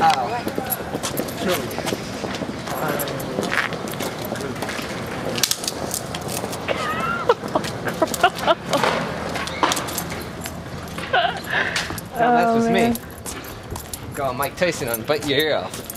That was Oh, man. me. Go Mike Tyson on bite your ear off.